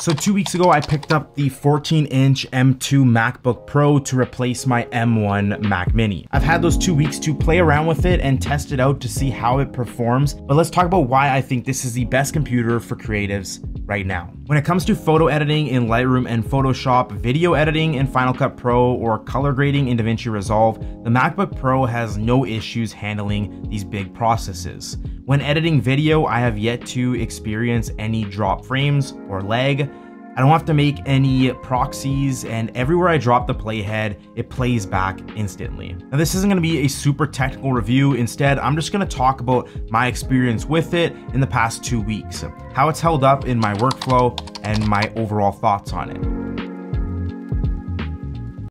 So two weeks ago, I picked up the 14 inch M2 MacBook Pro to replace my M1 Mac Mini. I've had those two weeks to play around with it and test it out to see how it performs, but let's talk about why I think this is the best computer for creatives right now. When it comes to photo editing in Lightroom and Photoshop, video editing in Final Cut Pro, or color grading in DaVinci Resolve, the MacBook Pro has no issues handling these big processes. When editing video, I have yet to experience any drop frames or lag. I don't have to make any proxies and everywhere I drop the playhead, it plays back instantly. Now this isn't gonna be a super technical review. Instead, I'm just gonna talk about my experience with it in the past two weeks, how it's held up in my workflow and my overall thoughts on it.